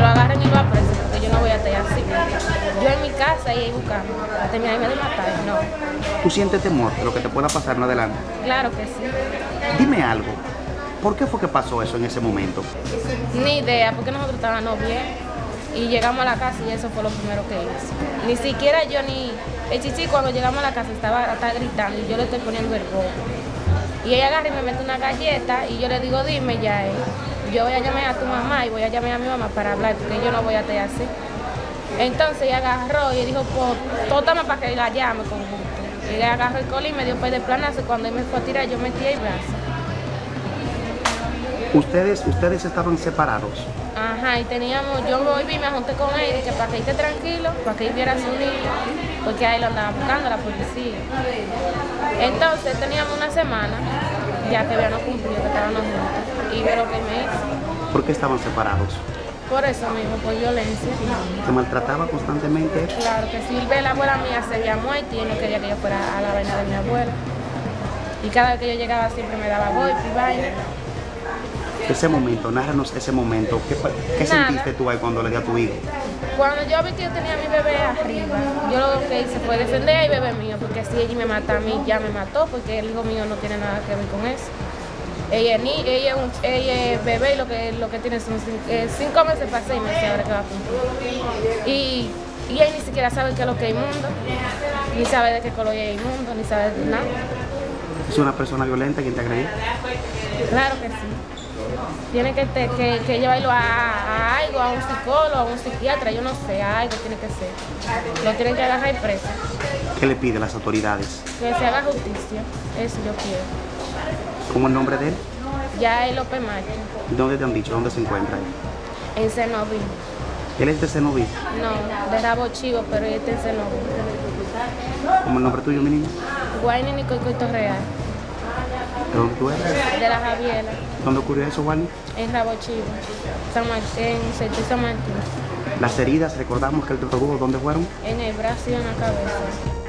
lo agarren y lo apresen, porque yo no voy a estar así. Yo en mi casa y ahí buscando, a terminarme de matar, no. ¿Tú sientes temor de lo que te pueda pasar más adelante? Claro que sí. Dime algo. ¿Por qué fue que pasó eso en ese momento? Ni idea, porque nosotros estábamos bien. Y llegamos a la casa y eso fue lo primero que hice. Ni siquiera yo ni... El chichi cuando llegamos a la casa estaba hasta gritando y yo le estoy poniendo el rojo. Y ella agarra y me mete una galleta y yo le digo, dime ya, eh, yo voy a llamar a tu mamá y voy a llamar a mi mamá para hablar porque yo no voy a estar así. Entonces ella agarró y dijo, pues, tótame para que la llame con gusto. Y ella agarró el coli y me dio pues de planazo. Cuando él me fue a tirar, yo metí el brazo. Ustedes, ustedes estaban separados. Ajá, y teníamos, yo volví, me junté con él y dije, para que esté tranquilo, para que él viera a su niño, porque ahí lo andaba buscando la policía. Entonces teníamos una semana, ya que habíamos cumplido, que estábamos juntos, y ve lo que me hizo. ¿Por qué estaban separados? Por eso mismo, por violencia. ¿Se maltrataba constantemente? Claro que sí, la abuela mía se había muerto y no quería que yo fuera a la vaina de mi abuela. Y cada vez que yo llegaba siempre me daba golpe y vaina. Ese momento, narranos ese momento. ¿Qué, qué sentiste tú ahí cuando le dio a tu hijo? Cuando yo vi que yo tenía a mi bebé arriba, yo lo que hice fue defender al bebé mío, porque si ella me mata a mí, ya me mató, porque el hijo mío no tiene nada que ver con eso. Ella es, ni, ella ella es bebé y lo que, lo que tiene son cinco, eh, cinco meses para seis meses ahora que va a cumplir. Y, y ella ni siquiera sabe qué es lo que es inmundo, ni sabe de qué color es inmundo, ni sabe de nada. ¿Es una persona violenta quien te agredió? Claro que sí. Tiene que, te- que, que llevarlo a, a algo, a un psicólogo, a un psiquiatra, yo no sé, a algo tiene que ser. Lo tienen que agarrar preso. ¿Qué le pide las autoridades? Que se haga justicia, eso yo quiero. ¿Cómo el nombre de él? Ya es López Martín, ¿Dónde te han dicho? ¿Dónde se encuentra él? en Cenoví. Él es de Cenoví. No, de Rabo Chivo, pero él está en Cenoví. ¿Cómo el nombre tuyo, mi niña? Guayni Nicoy Torreal, ¿De dónde tú eres? de la Javiela, ¿Dónde ocurrió eso, Wally? en Rabo Chivo, San Martín, en Sector San Martín, Las heridas, recordamos que él te produjo, ¿dónde fueron? en el brazo y en la cabeza.